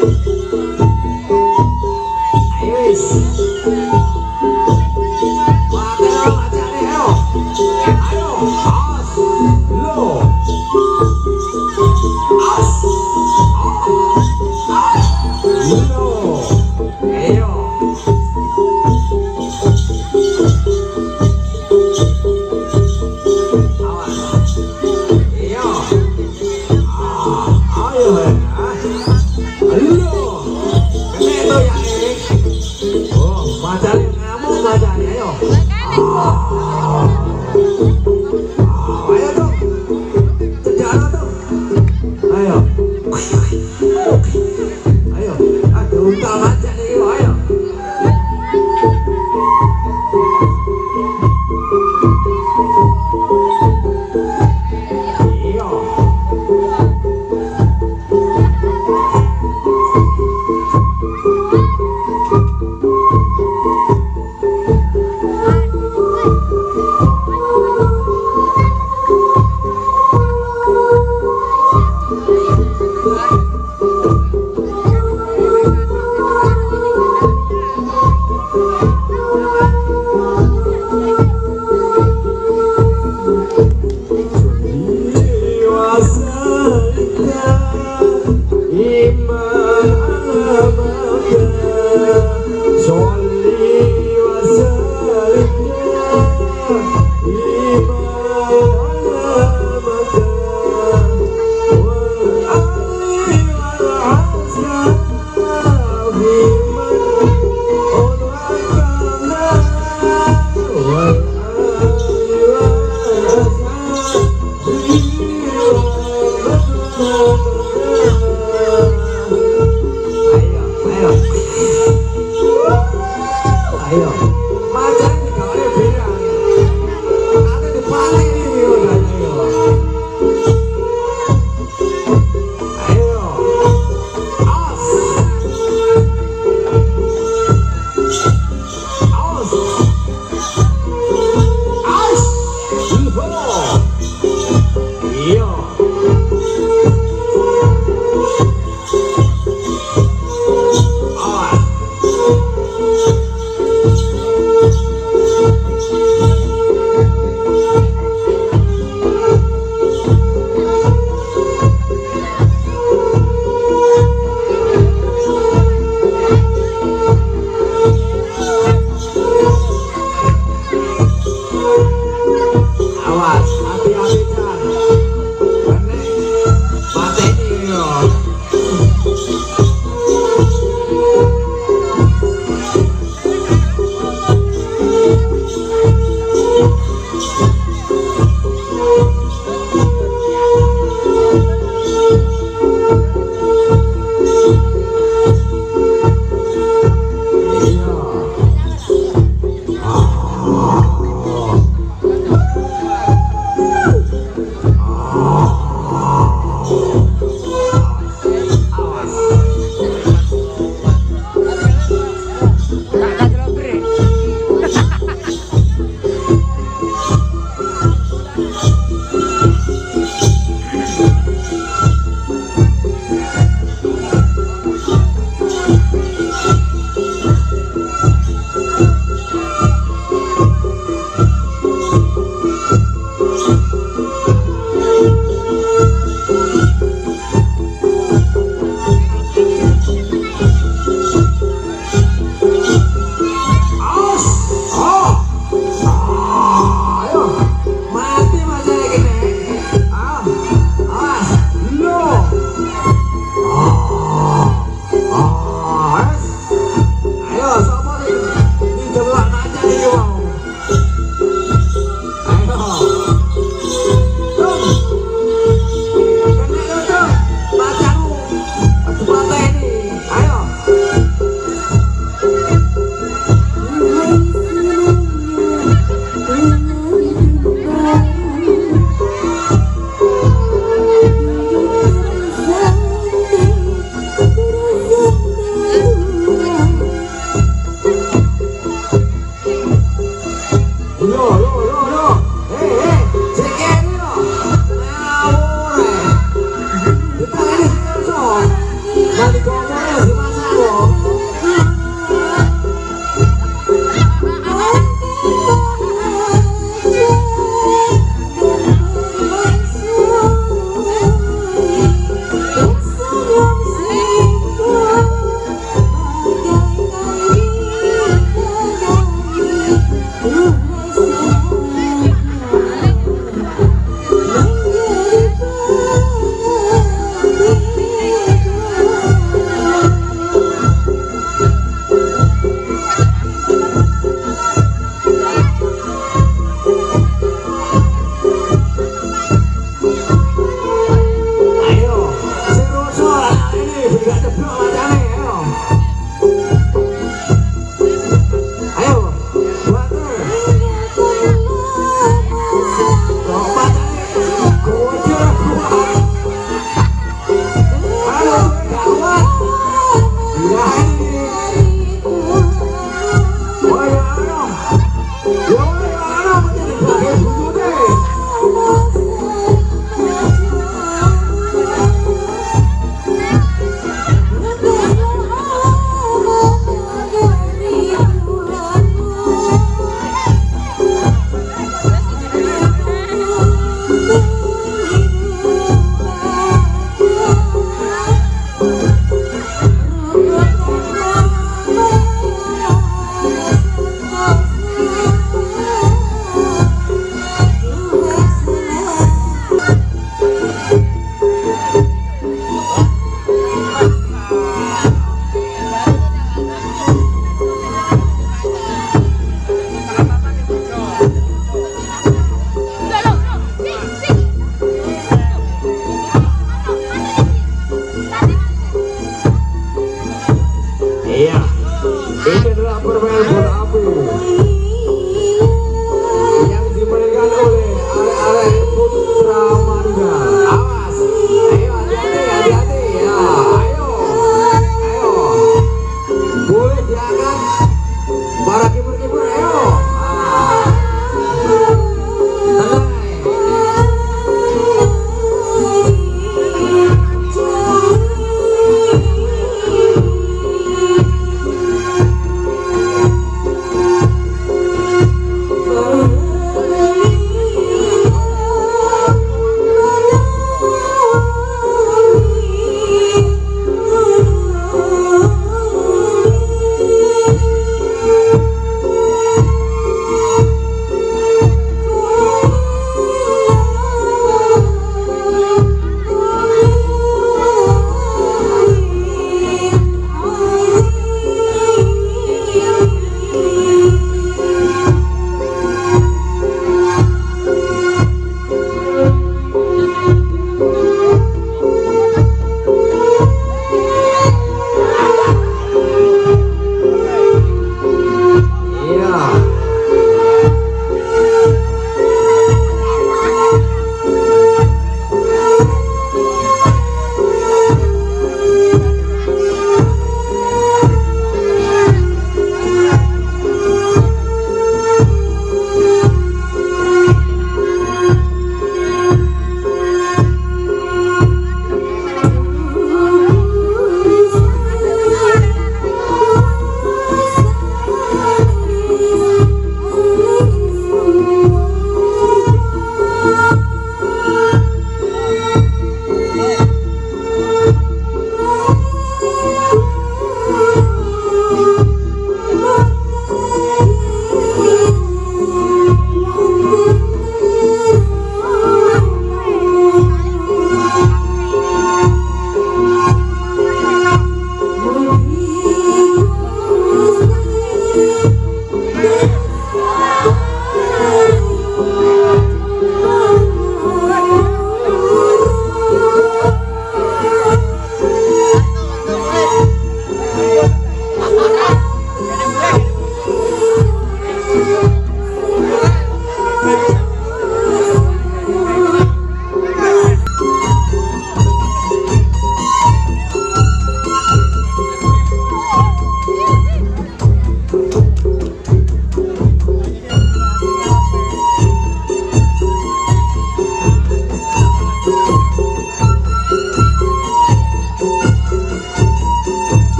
you Makanya, kok. Yeah.